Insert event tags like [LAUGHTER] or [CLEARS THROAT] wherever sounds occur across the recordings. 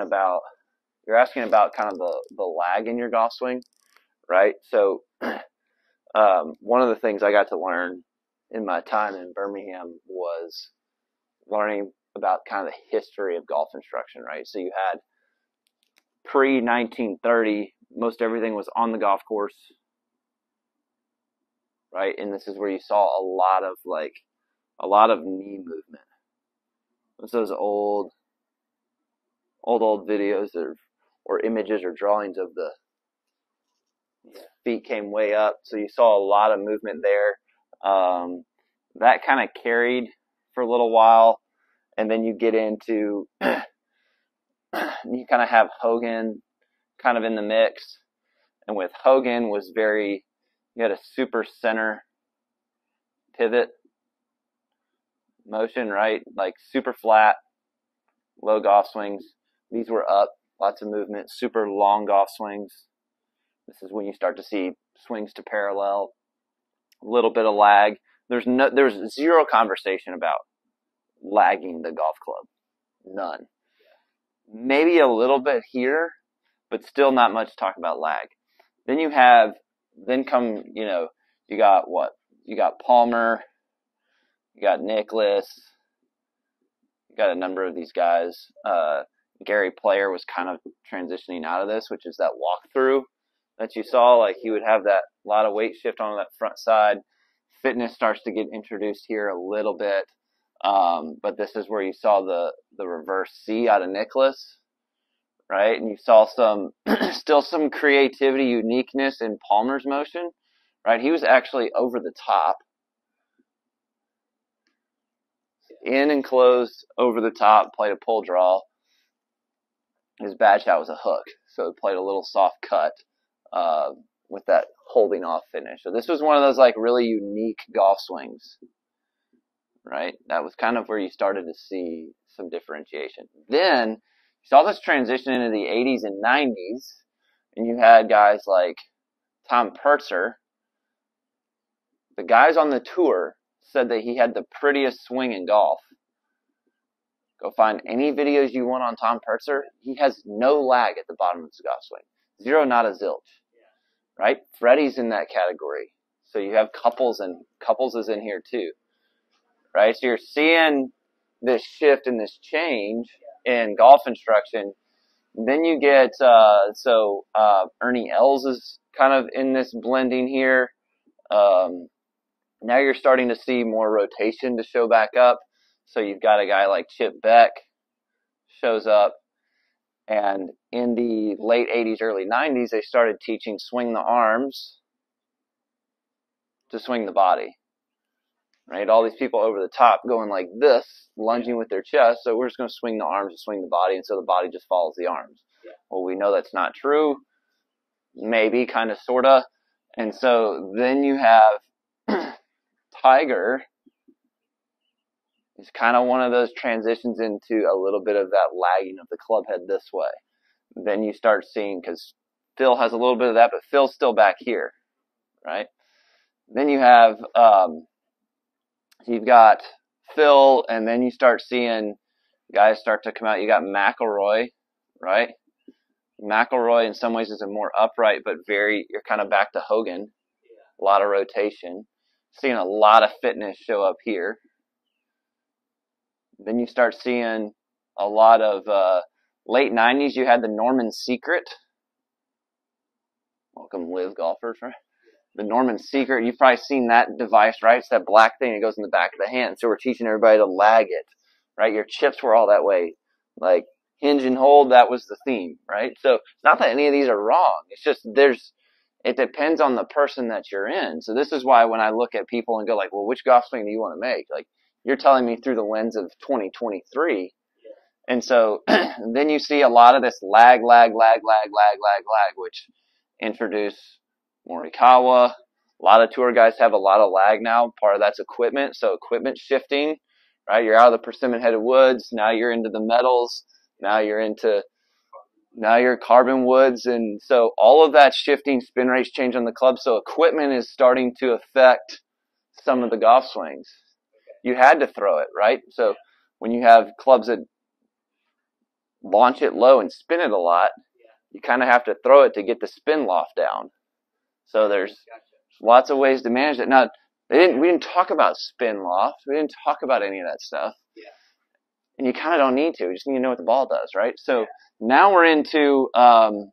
about you're asking about kind of the the lag in your golf swing, right? So [CLEARS THROAT] um, one of the things I got to learn in my time in Birmingham was learning about kind of the history of golf instruction, right? So you had pre 1930, most everything was on the golf course, right? And this is where you saw a lot of like a lot of knee movement. It's those old, old old videos or or images or drawings of the feet came way up, so you saw a lot of movement there. Um, that kind of carried for a little while, and then you get into [CLEARS THROAT] you kind of have Hogan kind of in the mix, and with Hogan was very you had a super center pivot motion, right? Like super flat, low golf swings. These were up, lots of movement, super long golf swings. This is when you start to see swings to parallel, a little bit of lag. There's no, there's zero conversation about lagging the golf club. None. Maybe a little bit here, but still not much talk about lag. Then you have, then come, you know, you got what? You got Palmer, you got Nicklaus, you got a number of these guys. Uh, Gary Player was kind of transitioning out of this, which is that walkthrough that you saw. Like he would have that lot of weight shift on that front side. Fitness starts to get introduced here a little bit. Um, but this is where you saw the, the reverse C out of Nicklaus, right? And you saw some, [CLEARS THROAT] still some creativity, uniqueness in Palmer's motion, right? He was actually over the top, in and closed over the top, played a pull draw. His bad shot was a hook, so he played a little soft cut uh, with that holding off finish. So this was one of those like really unique golf swings, right? That was kind of where you started to see some differentiation. Then you saw this transition into the 80s and 90s, and you had guys like Tom Purtzer. The guys on the tour said that he had the prettiest swing in golf. Go find any videos you want on Tom Purtzer. He has no lag at the bottom of his golf swing. Zero, not a zilch right? Freddie's in that category. So you have Couples and Couples is in here too, right? So you're seeing this shift and this change in golf instruction. Then you get, uh, so, uh, Ernie Els is kind of in this blending here. Um, now you're starting to see more rotation to show back up. So you've got a guy like Chip Beck shows up and in the late 80s, early 90s, they started teaching swing the arms to swing the body. Right? All these people over the top going like this, lunging with their chest. So we're just going to swing the arms and swing the body, and so the body just follows the arms. Yeah. Well, we know that's not true. Maybe, kind of, sort of. And so then you have [CLEARS THROAT] Tiger it's kind of one of those transitions into a little bit of that lagging of the club head this way. Then you start seeing, because Phil has a little bit of that, but Phil's still back here, right? Then you have, um, you've got Phil, and then you start seeing guys start to come out. You got McIlroy, right? McIlroy in some ways is a more upright, but very, you're kind of back to Hogan. A lot of rotation. Seeing a lot of fitness show up here, then you start seeing a lot of uh, late 90s. You had the Norman Secret. Welcome, LIV golfers? [LAUGHS] The Norman Secret. You've probably seen that device, right? It's that black thing that goes in the back of the hand. So we're teaching everybody to lag it, right? Your chips were all that way. Like hinge and hold, that was the theme, right? So not that any of these are wrong. It's just there's, it depends on the person that you're in. So this is why when I look at people and go like, well, which golf swing do you want to make? Like, you're telling me through the lens of 2023. And so [CLEARS THROAT] then you see a lot of this lag, lag, lag, lag, lag, lag, lag, which introduce Morikawa. A lot of tour guys have a lot of lag now. Part of that's equipment. So equipment shifting, right? You're out of the persimmon headed woods. Now you're into the metals. Now you're into, now you're carbon woods. And so all of that shifting spin rates change on the club. So equipment is starting to affect some of the golf swings you had to throw it, right? So when you have clubs that launch it low and spin it a lot, you kind of have to throw it to get the spin loft down. So there's lots of ways to manage it. Now, they didn't, we didn't talk about spin loft. We didn't talk about any of that stuff. Yeah. And you kind of don't need to. You just need to know what the ball does, right? So now we're into, um,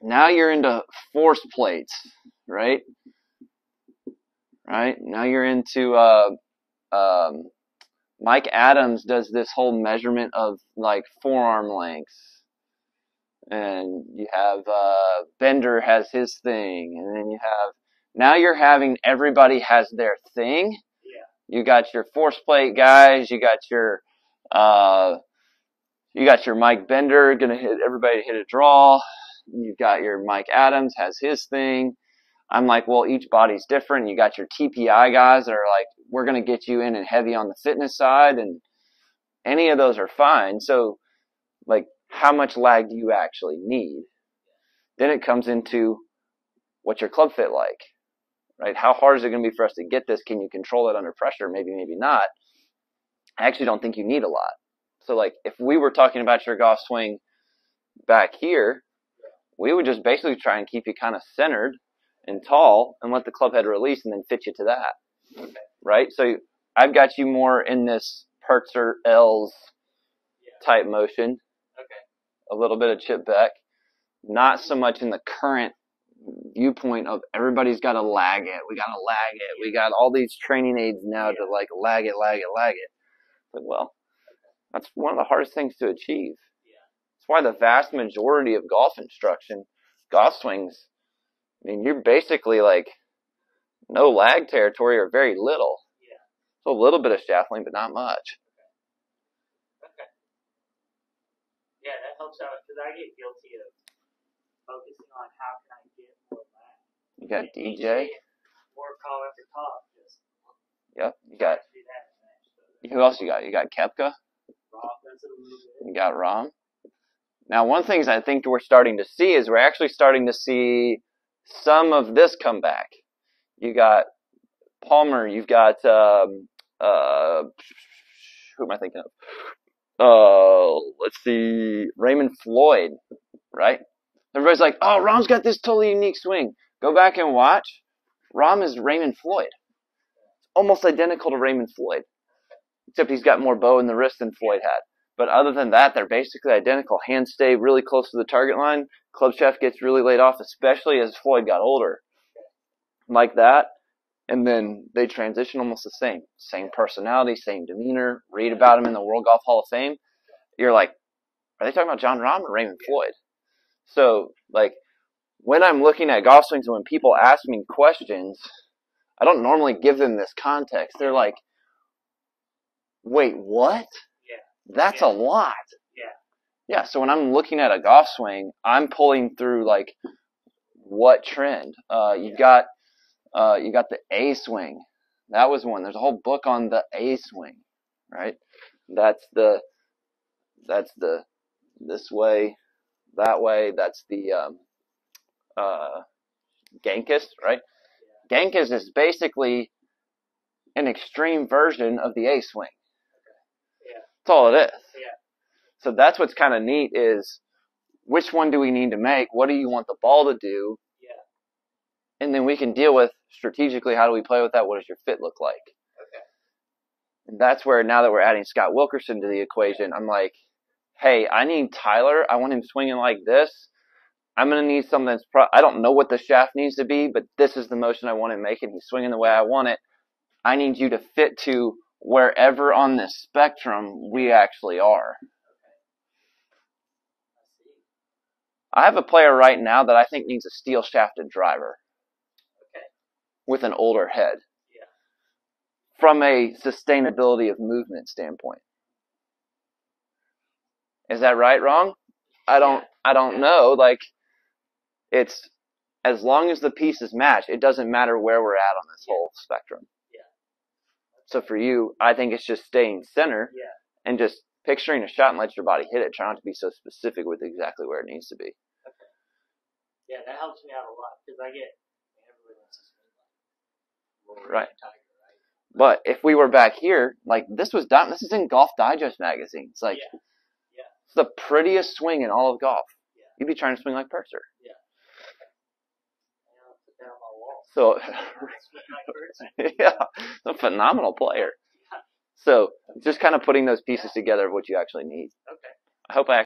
now you're into force plates, right? Right? Now you're into, uh, um, Mike Adams does this whole measurement of like forearm lengths. And you have, uh, Bender has his thing. And then you have, now you're having everybody has their thing. Yeah. You got your force plate guys. You got your, uh, you got your Mike Bender gonna hit everybody hit a draw. You've got your Mike Adams has his thing. I'm like, well, each body's different. You got your TPI guys that are like, we're gonna get you in and heavy on the fitness side, and any of those are fine. So, like, how much lag do you actually need? Then it comes into what's your club fit like, right? How hard is it going to be for us to get this? Can you control it under pressure? Maybe, maybe not. I actually don't think you need a lot. So, like, if we were talking about your golf swing back here, we would just basically try and keep you kind of centered and tall and let the club head release and then fit you to that, right? So, I've got you more in this Purtzer Els Yeah. type motion, Okay. a little bit of Chip Beck, not so much in the current viewpoint of everybody's got to lag it. We got to lag it. We got all these training aids now to like lag it, lag it, lag it. But well, that's one of the hardest things to achieve. Yeah. That's why the vast majority of golf instruction, golf swings, I mean, you're basically like no lag territory or very little. Yeah. So a little bit of shaft length, but not much. Okay. Yeah, that helps out because I get guilty of focusing on how can I get more lag. You got And DJ. More call after top. Just Yep. You got do that. and then so who else you got? You got Koepka. raw does it a little bit. You got Rahm. Now, one thing I think we're starting to see is we're actually starting to see some of this come back. You got Palmer. You've got um, uh, who am I thinking of? Uh, let's see, Raymond Floyd, right? Everybody's like, "Oh, Rahm's got this totally unique swing." Go back and watch. Rom is Raymond Floyd. Almost identical to Raymond Floyd, except he's got more bow in the wrist than Floyd had. But other than that, they're basically identical. Hands stay really close to the target line. Club shaft gets really laid off, especially as Floyd got older. Like that. And then they transition almost the same. Same personality, same demeanor. Read about him in the World Golf Hall of Fame. You're like, are they talking about Jon Rahm or Raymond Floyd? So, like, when I'm looking at golf swings and when people ask me questions, I don't normally give them this context. They're like, wait, what? Yeah. That's Yeah. a lot. Yeah. Yeah, so when I'm looking at a golf swing, I'm pulling through like what trend. Uh, you've got uh, you got the A swing. That was one. There's a whole book on the A swing, right? That's the that's the this way, that way. That's the um, uh, Gankas, right? Gankas is basically an extreme version of the A swing. Yeah. That's all it is. Yeah. So that's what's kind of neat is which one do we need to make? What do you want the ball to do? And then we can deal with strategically how do we play with that? What does your fit look like? Okay. And that's where now that we're adding Scott Wilkerson to the equation, I'm like, hey, I need Tyler. I want him swinging like this. I'm gonna need something that's pro- I don't know what the shaft needs to be, but this is the motion I want him making. He's swinging the way I want it. I need you to fit to wherever on this spectrum we actually are. I. I have a player right now that I think needs a steel shafted driver. With an older head. Yeah. From a sustainability of movement standpoint. Is that right, wrong? I don't I don't know. Like it's as long as the pieces match, it doesn't matter where we're at on this Yeah. whole spectrum. Yeah. So for you, I think it's just staying center Yeah. and just picturing a shot and let your body hit it. Try not to be so specific with exactly where it needs to be. Okay. Yeah, that helps me out a lot because I get everybody wants to swing like Rory Right. and Tiger, right? But if we were back here, like this was done, this is in Golf Digest magazine. It's like Yeah. Yeah. It's the prettiest swing in all of golf. Yeah. You'd be trying to swing like Purtzer. Yeah, I'll put that on my wall. So, [LAUGHS] [LAUGHS] Swing like Purtzer. yeah, a phenomenal player. So, just kind of putting those pieces together of what you actually need. Okay. I hope I